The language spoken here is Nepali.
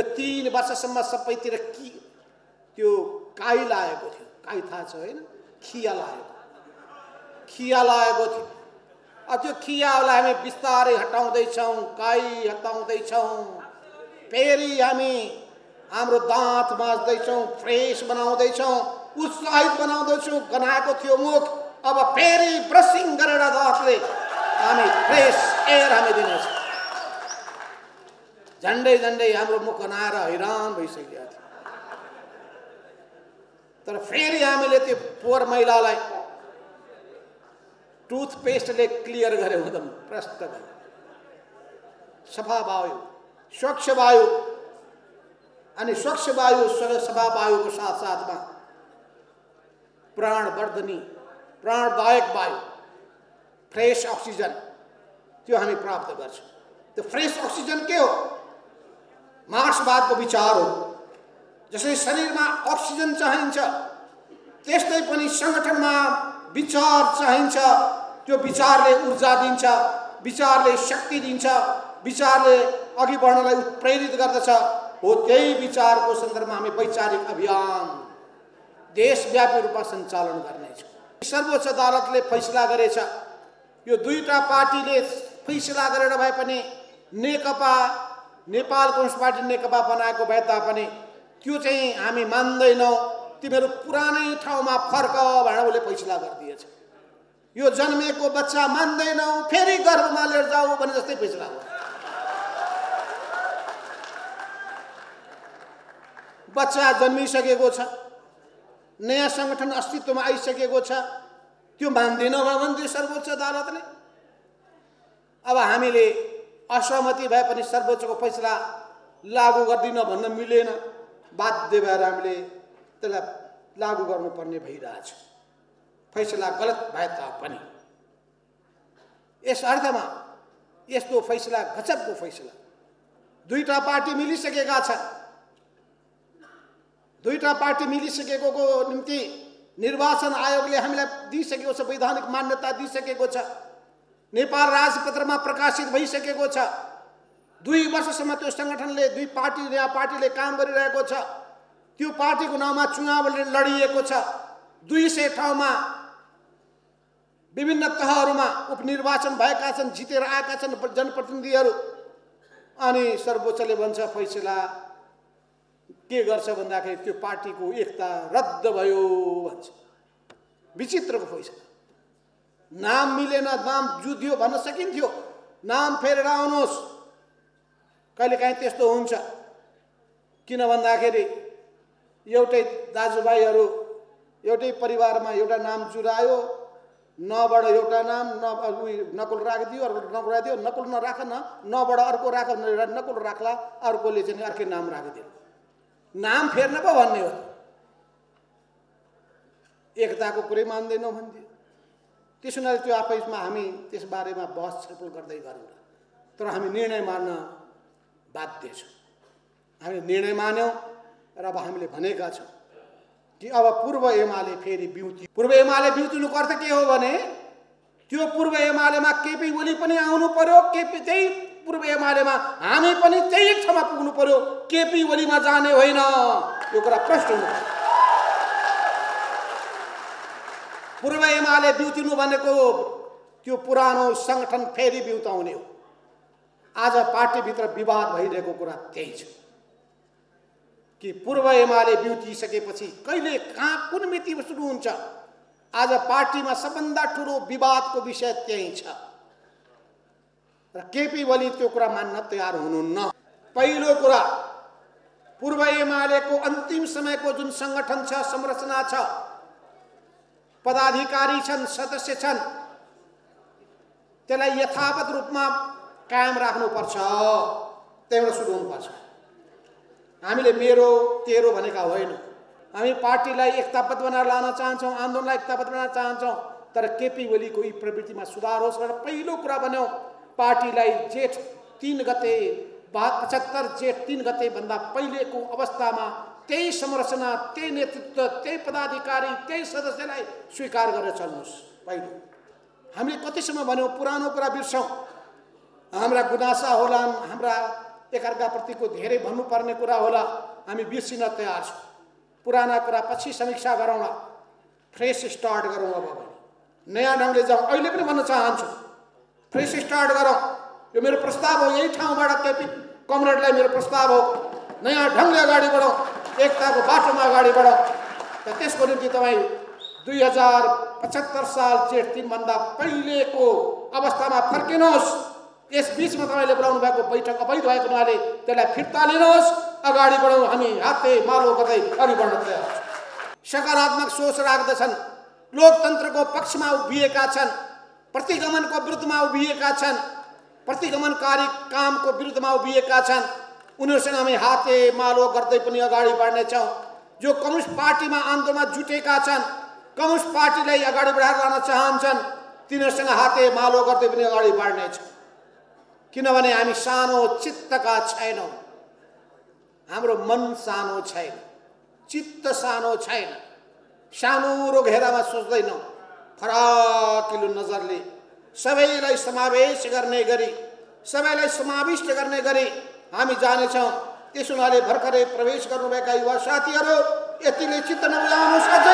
तिन वर्षसम्म सबैतिर कि त्यो काई लागेको थियो। काई थाहा छ होइन? खिया लागेको। खिया लागेको थियो। अब त्यो खियालाई हामी बिस्तारै हटाउँदैछौँ काई हटाउँदैछौँ। फेरि हामी हाम्रो दाँत माझ्दैछौँ फ्रेस बनाउँदैछौँ उत्साहित बनाउँदैछौँ गनाएको थियो मुख। अब फेरि ब्रसिङ गरेर दाँतले हामी फ्रेस एयर हामी दिनेछौँ। झन्डै झन्डै हाम्रो मुख गनाएर हैरान भइसकेका थियो। तर फेरि हामीले त्यो पोहोर महिलालाई टुथपेस्टले क्लियर गऱ्यो एकदम प्रष्ट भयो। सफा वायु स्वच्छ वायु अनि स्वच्छ वायु सफा वायुको साथ साथमा प्राणवर्धनी प्राणदायक वायु फ्रेस अक्सिजन त्यो हामी प्राप्त गर्छौँ। त्यो फ्रेस अक्सिजन के हो? मार्क्सवादको विचार हो। जसरी शरीरमा अक्सिजन चाहिन्छ त्यस्तै पनि सङ्गठनमा विचार चाहिन्छ। त्यो विचारले ऊर्जा दिन्छ विचारले शक्ति दिन्छ विचारले अघि बढ्नलाई प्रेरित गर्दछ। हो त्यही विचारको सन्दर्भमा हामी वैचारिक अभियान देशव्यापी रूपमा सञ्चालन गर्नेछौँ। सर्वोच्च अदालतले फैसला गरेछ। यो दुईवटा पार्टीले फैसला गरेर भए पनि नेकपा नेपाल कम्युनिस्ट पार्टी नेकपा बनाएको भए तापनि त्यो चाहिँ हामी मान्दैनौँ। तिमीहरू पुरानै ठाउँमा फर्क भनेर उसले फैसला गरिदिएछ। यो जन्मेको बच्चा मान्दैनौ फेरि गर्भमा लिएर जाऊ भने जस्तै फैसला हो बच्चा जन्मिसकेको छ नयाँ सङ्गठन अस्तित्वमा आइसकेको छ त्यो मान्दैनौँ भन्थ्यो सर्वोच्च अदालतले। अब हामीले असहमति भए पनि सर्वोच्चको फैसला लागू गर्दिन भन्न मिलेन। बाध्य भएर हामीले त्यसलाई लागू गर्नुपर्ने भइरहेछ। फैसला गलत भए तापनि। यस अर्थमा यस्तो फैसला गजबको फैसला। दुईवटा पार्टी मिलिसकेका छन्। दुईवटा पार्टी मिलिसकेको निम्ति निर्वाचन आयोगले हामीलाई दिइसकेको छ वैधानिक मान्यता दिइसकेको छ। नेपाल राजपत्रमा प्रकाशित भइसकेको छ। दुई वर्षसम्म त्यो सङ्गठनले दुई पार्टी नयाँ पार्टीले काम गरिरहेको छ। त्यो पार्टीको नाउँमा चुनाव लडिएको छ। दुई सय ठाउँमा विभिन्न तहहरूमा उपनिर्वाचन भएका छन् जितेर आएका छन् जनप्रतिनिधिहरू। अनि सर्वोच्चले भन्छ फैसला के गर्छ भन्दाखेरि त्यो पार्टीको एकता रद्द भयो भन्छ। विचित्रको फैसला। नाम मिलेन नाम जुधियो भन्न सकिन्थ्यो। नाम फेरेर आउनुहोस्। कहिलेकाहीँ त्यस्तो हुन्छ। किन भन्दाखेरि एउटै दाजुभाइहरू एउटै परिवारमा एउटा नाम जुरायो नबाट एउटा नाम न नकुल राखिदियो अर्को नकुल राखिदियो नकुल नराख न नबाट अर्को राख नकुल राख्ला अर्कोले चाहिँ अर्कै नाम राखिदियो। नाम फेर्न पो भन्ने हो। एकताको कुरै मान्दैनौँ भन्थ्यो त्यस हुनाले त्यो आफैमा हामी त्यस बारेमा बहस छलफल गर्दै गरौँ तर हामी निर्णय मान्न बाध्य छौँ। हामी निर्णय मान्यौँ र अब हामीले भनेका छौँ कि अब पूर्व एमाले फेरि बिउती पूर्व एमाले बिउतिनुको अर्थ के हो भने त्यो पूर्व एमालेमा केपी ओली पनि आउनु पर्यो केपी त्यही पूर्व एमालेमा हामी पनि त्यही ठाउँमा पुग्नु पर्यो। केपी ओलीमा जाने होइन। यो कुरा प्रश्न हुनु पूर्व एमाले बिउतिनु भनेको त्यो पुरानो सङ्गठन फेरि बिउताउने हो। आज पार्टीभित्र विवाद भइरहेको कुरा त्यही छ। कि पूर्व एमाले बिउतिसकेपछि कहिले कहाँ कुन मितिमा सुरु हुन्छ? आज पार्टीमा सबभन्दा ठुलो विवादको विषय त्यही छ। र केपी ओली त्यो कुरा मान्न तयार हुनुहुन्न पहिलो कुरा पूर्व एमालेको अन्तिम समयको जुन सङ्गठन छ संरचना छ पदाधिकारी छन् सदस्य छन्। त्यसलाई यथावत रूपमा कायम राख्नुपर्छ। त्यहाँबाट सुरु हुनुपर्छ। हामीले मेरो तेरो भनेका होइन। हामी पार्टीलाई एकताबद्ध बनाएर लान चाहन्छौँ आन्दोलनलाई एकताबद्ध बनाउन चाहन्छौँ तर केपी ओलीको यी प्रवृत्तिमा सुधार होस् र पहिलो कुरा भन्यौँ। पार्टीलाई जेठ तिन गते बा पचहत्तर जेठ तिन गतेभन्दा पहिलेको अवस्थामा त्यही संरचना त्यही नेतृत्व त्यही पदाधिकारी त्यही सदस्यलाई स्वीकार गरेर चल्नुहोस् पहिलो। हामीले कतिसम्म भन्यौँ पुरानो कुरा बिर्सौँ। हाम्रा गुनासा होलान् हाम्रा एकअर्काप्रतिको धेरै भन्नुपर्ने कुरा होला हामी बिर्सिन तयार छौँ। पुराना कुरा पछि समीक्षा गरौँ न फ्रेस स्टार्ट गरौँ अब भने। नयाँ ढङ्गले जाउँ। अहिले पनि भन्न चाहन्छु। फ्रेस स्टार्ट गरौँ। यो मेरो प्रस्ताव हो यही ठाउँबाट केपी कमरेडलाई मेरो प्रस्ताव हो। नयाँ ढङ्गले अगाडि बढौँ एकताको बाटोमा अगाडि बढौँ र त्यसको निम्ति तपाईँ दुई हजार पचहत्तर साल जेठ तिनभन्दा पहिलेको अवस्थामा फर्किनुहोस्। यस बिचमा तपाईँले बोलाउनु भएको बैठक अवैध भएको हुनाले त्यसलाई फिर्ता लिनुहोस्। अगाडि बढौँ हामी हाते मालो गर्दै अघि बढ्न तयार सकारात्मक सोच राख्दछन्। लोकतन्त्रको पक्षमा उभिएका छन्। प्रतिगमनको विरुद्धमा उभिएका छन्। प्रतिगमनकारी कामको विरुद्धमा उभिएका छन्। उनीहरूसँग हामी हाते मालो गर्दै पनि अगाडि बढ्नेछौँ जो कम्युनिस्ट पार्टीमा आन्दोलनमा जुटेका छन् कम्युनिस्ट पार्टीलाई अगाडि बढाएर लान चाहन्छन् तिनीहरूसँग हाते मालो गर्दै पनि अगाडि बढ्नेछौँ किनभने हामी सानो चित्तका छैनौँ। हाम्रो मन सानो छैन चित्त सानो छैन। सानो घेरामा सोच्दैनौँ। फराकिलो नजरले सबैलाई समावेश गर्ने गरी सबैलाई समाविष्ट गर्ने गरी हामी जानेछौँ। त्यस हुनाले भर्खरै प्रवेश गर्नुभएका युवा साथीहरू यतिले चित्त नबुझाउनुहोस् अझै